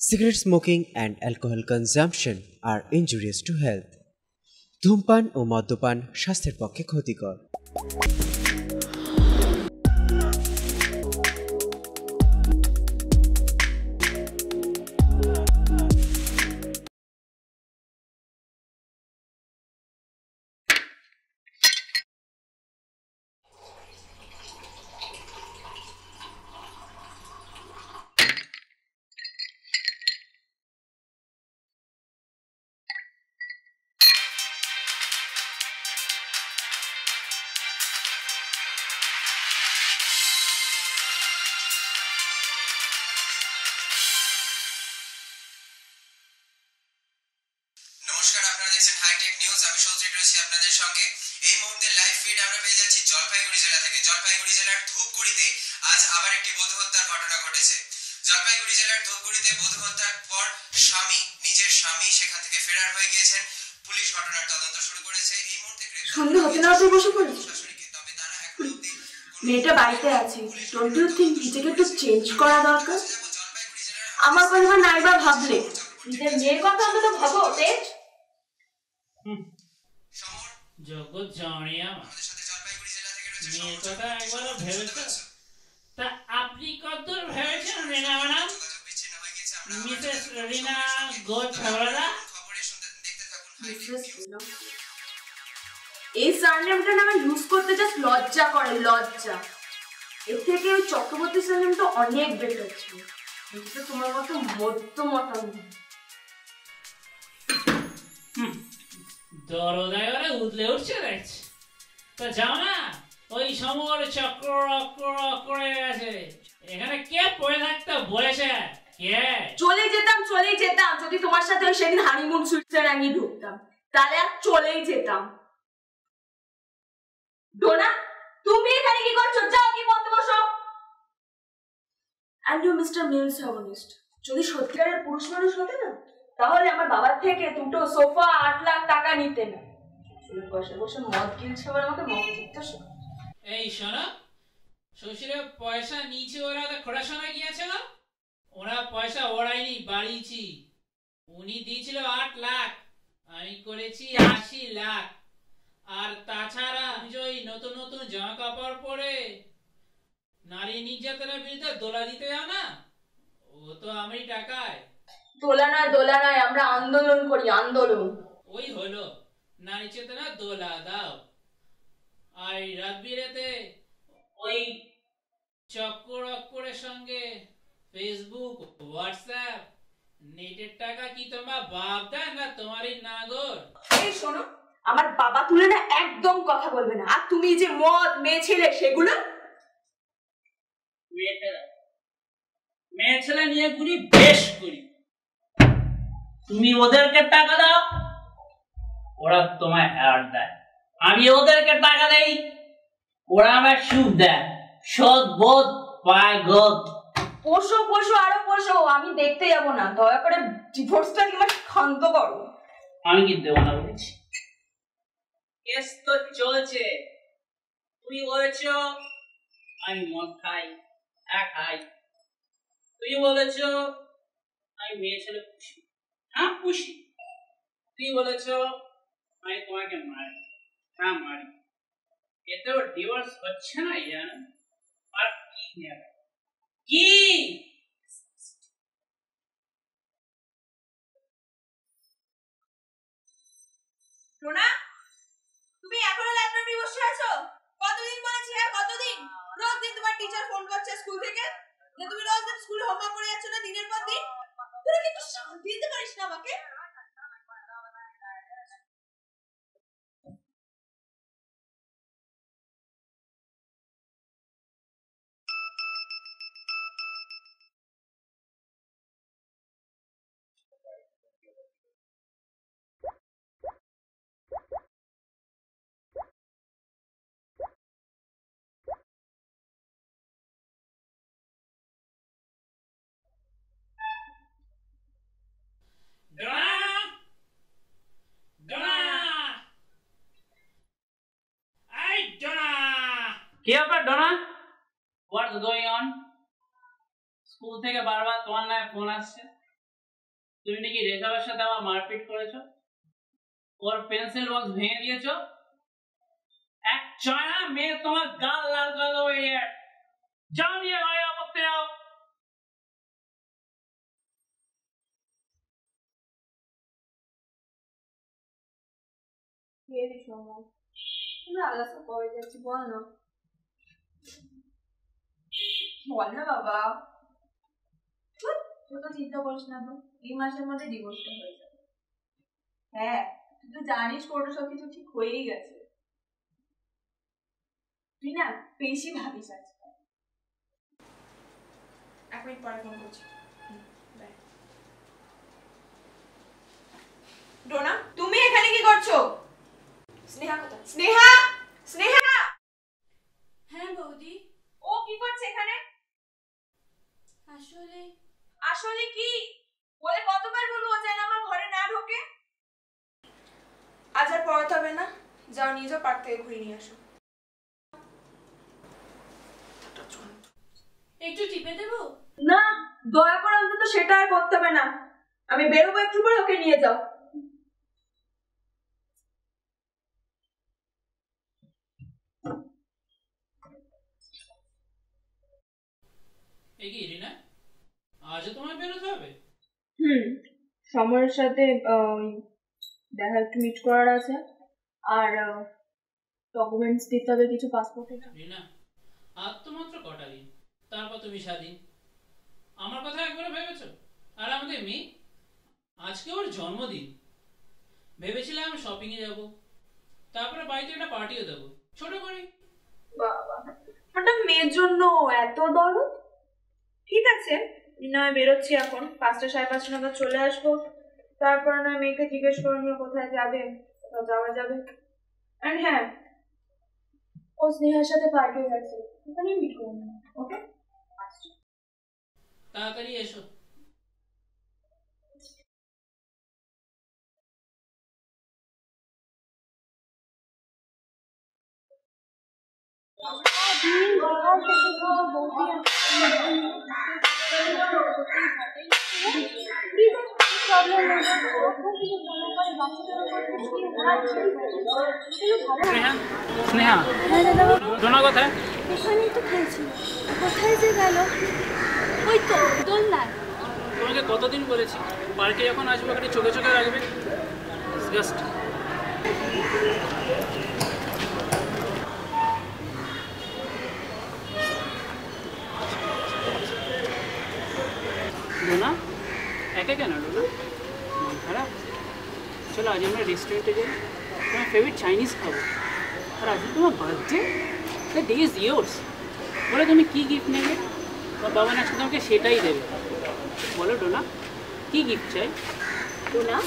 Cigarette smoking and alcohol consumption R injurious to health ধূমপান ও মদ্যপান স্বাস্থ্যের পক্ষে ক্ষতিকর। আপনাদের সঙ্গে। এই মুহূর্তে লাইভ ফিড আমরা পেয়ে যাচ্ছি জলপাইগুড়ি জেলা থেকে। জলপাইগুড়ি জেলার ধূপগুড়িতে আজ আবার একটি বধূ হত্যার ঘটনা ঘটেছে। জলপাইগুড়ি জেলার ধূপগুড়িতে বধূ হত্যার পর স্বামী নিজের স্বামী সেখান থেকে ফেরার হয়ে গিয়েছেন। পুলিশ ঘটনার তদন্ত শুরু করেছে। এই মুহূর্তে গ্রেপ্তার হতে না হতে বসে শাশুড়িকে তবে তারা এখনও অবধি মেয়েটা বাড়িতে আছে। ডোন্ট ইউ থিঙ্ক নিজেকে একটু চেঞ্জ করা দরকার? জলপাইগুড়ি জেলার আমার কথা নাইবা ভাবলে। নিজের মেয়ের কথা অন্তত ভাবো তেজ জগৎ জানিয়া মেয়ের কথা একবারও ভেবেছ। তা আপনি কতদূর ভেবেছেন রিনা ম্যাডাম? মিসেস রিনা গোজ। এই সারনেমটা না আমার ইউজ করতে জাস্ট লজ্জা করে লজ্জা। এর থেকে ওই চক্রবর্তী সারনেম তো অনেক বেটার ছিল। তোমার মতো মধ্য মতন দরদায় ওরা উদলে উঠছে দেখছি। তা যাও না, ওই সমর চক্র অক্র করে গেছে। এখানে কে পড়ে থাকতে বলেছে? চলে যেতাম চলেই যেতাম। যদি তোমার সাথে ওই সেদিন হানিমুন সুইজারল্যান্ডে ঢুকতাম, তাহলে আর চলেই যেতাম। ডোনা, তুমি এখানে কি করছ? যাও, কি বন্ধ বসো। অ্যান্ড ইউ মিস্টার মিল সাবনিস্ট যদি সত্যিকারের পুরুষ মানুষ হতে না তাহলে আমার বাবার থেকে দুটো সোফা আট লাখ টাকা নিতে না শুধু বসে মদ আমার মতো মদ জিততে এই শোনো শ্বশুরের পয়সা নিচে ওরা ওরা পয়সা ওড়াইনি বাড়িয়েছি। উনি দিয়েছিল আট লাখ, আমি করেছি আশি লাখ। আর তাছাড়া ওই নতুন নতুন জামা কাপড় পরে নারী নির্যাতনের বিরুদ্ধে দোলা দিতে যাও না? ও তো আমি টাকায় দোলা নয় দোলা নয় আমরা আন্দোলন করি আন্দোলন। ওই হলো। নারী চেতনা দোলা দাও। আর এই রাত বিরেতে ওই চক্কর অক্করের সঙ্গে ফেসবুক হোয়াটসঅ্যাপ নেটের টাকা কি তোমার বাপ দেয় না তোমারই নাগর? এই শোনো আমার বাবা তুলে না একদম কথা বলবে না। আর তুমি যে মদ মেয়ে ছেলে সেগুলো? মেয়ে ছেলে। মেয়ে ছেলে নিয়ে ঘুরি বেশ করি। তুমি ওদেরকে টাকা দাও ওরা তোমায় অ্যাড দেয়। আমি ওদেরকে টাকা দেই ওরা আমার সুখ দেয়। সদ বোধ পায় গদ। পোষো পোষো আরও পোষো আমি দেখতে যাব না। দয়া করে ডিভোর্সটা কি আমার শান্ত করো? আমি কি দেবো না বলেছি? কেস তো চলছে। তুমি বলেছ আমি মদ খাই হ্যাঁ খাই। তুই বলেছ আমি মেয়ে ছেলে খুশি হ্যাঁ খুশি তুই বলেছ আমি তোমাকে মারি হ্যাঁ মারি এতেও ডিভোর্স হচ্ছে না জানো আর কি নেবে কি রোনা তুমি কি ব্যাপার Dona what's going on school থেকে বারবার তোমার নামে ফোন আসছে। তুমি নাকি রেজাবের সাথে আমার মারপিট করেছ? ওর পেন্সিল বক্স ভেঙে দিয়েছ? এক চয়না মেয়ে তোমার গাল লাল করে দেবো যাও নিয়ে ঘরে আপত্তি যাও রে সোমা তুমি আলাদা কবে যাচ্ছি, বল না। বল না বাবা। তুই তো চিন্তা করিস না তো এই মাসের মধ্যে ডিভোর্সটা হয়ে যাবে। হ্যাঁ তুই তো জানিস কোর্টে সব কিছু ঠিক হয়েই গেছে। তুই না বেশি ভাবিস আজকাল এক মিনিট পরে ফোন করছি। ডোনা তুমি এখানে কি করছ? স্নেহা কোথায়? স্নেহা! স্নেহা! হ্যাঁ বৌদি। ও কি করছে এখানে? আসলে কি? বলে কতবার বলব ও যেন আমার ঘরে না ঢোকে? আজ আর পড়াতে হবে না। যাও নিয়ে যাও পার্ক থেকে ঘুরে নিয়ে আসো। একটু টিপে দেবো? না দয়া করে অন্তত সেটা আর করতে হবে না। আমি বেরোবো একটু পরে ওকে নিয়ে যাও। এই কি রিনা? আজও তোমায় বেরোতে হবে? হুম সময়ের সাথে দেখা একটু মিট করার আছে। আর ডকুমেন্টস দিতে হবে কিছু পাসপোর্টের না আর তো মাত্র কটা দিন? তারপর তুমি স্বাধীন। আমার কথা একবারে ভেবেছো? আর আমাদের মেয়ে? আজকে ওর জন্মদিন। ভেবেছিলাম শপিং এ যাব। তারপরে বাড়িতে একটা পার্টিও দেবো। ছোট করে। বাবা ওটা মেয়ের জন্য এত দরদ? ঠিক আছে। নয় বেরোচ্ছি এখন। পাঁচটা সাড়ে পাঁচটা নাগাদ চলে আসব। তারপর নয় মেয়েকে জিজ্ঞেস করে নিয়ে কোথায় যাবে কোথাও যাওয়া যাবে। আর হ্যাঁ ও স্নেহার সাথে পার্টি যাচ্ছে ওখানে মিট করে ওকে তাড়াতাড়ি এসো। স্নেহা ওই তো তোমাকে কতদিন বলেছি? পার্কে যখন আসবে ওখানে চোখে চোখে রাখবে। একা কেন ডোনা মন খারাপ? চলো আজ আমরা রেস্টুরেন্টে যাই। তোমার ফেভারিট চাইনিজ খাব। আর আজ তোমার birthday the day is yours বলো তুমি কী গিফট নেবে? তোমার বাবা নেক্সট তোমাকে সেটাই দেবে। বলো ডোনা। কী গিফট চাই? না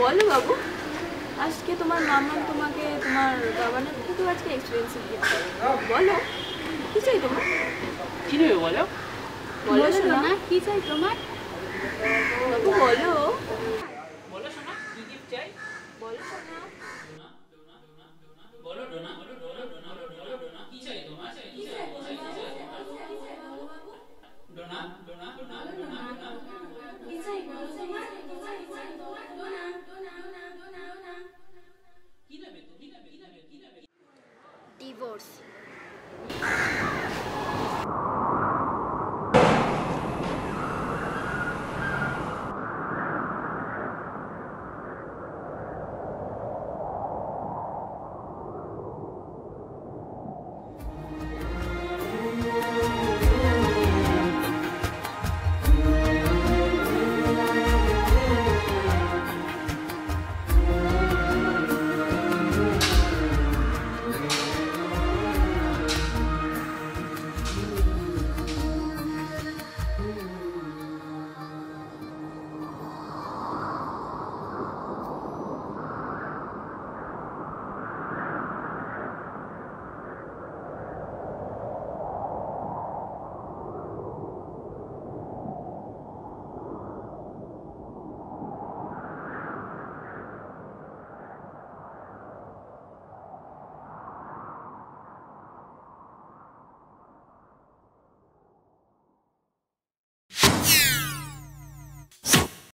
বলো বাবু। আজকে তোমার মামা তোমাকে তোমার বাবানের থেকে আজকে এক্সপেন্সিভ গিফট বলো কি চাই তোমার? কী নেবে বলো? বলো না কি চাই তোমার? 너무 멀어.